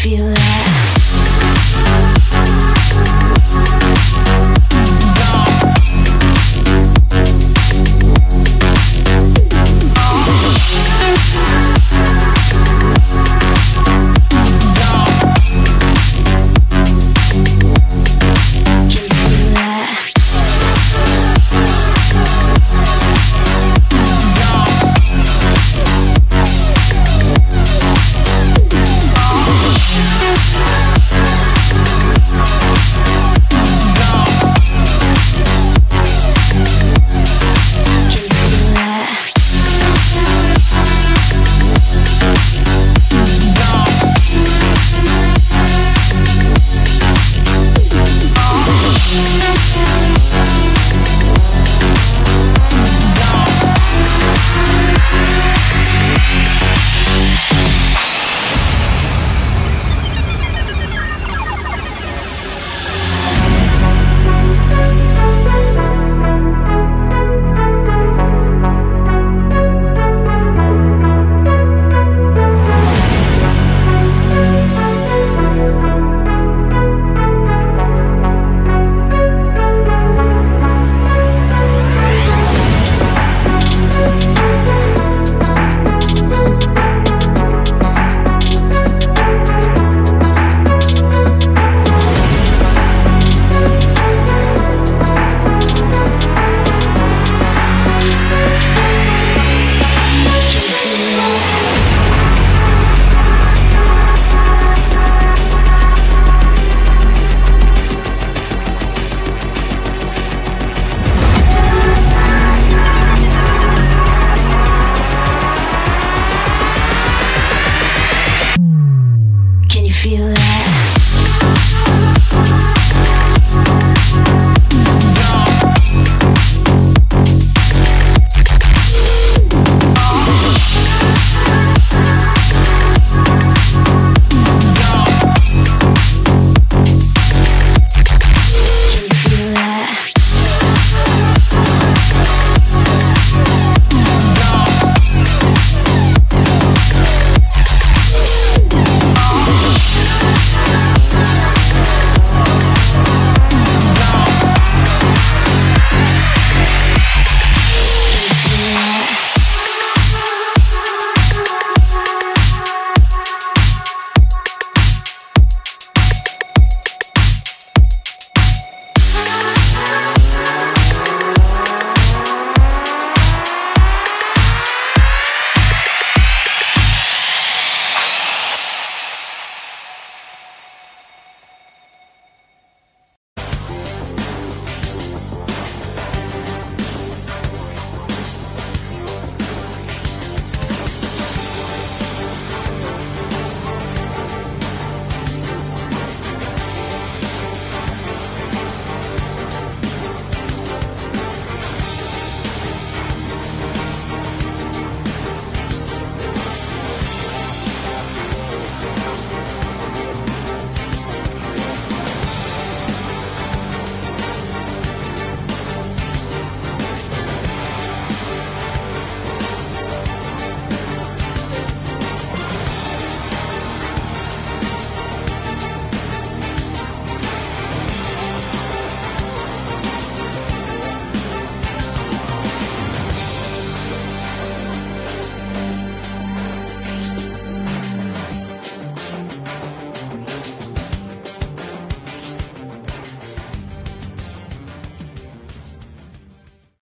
feel that.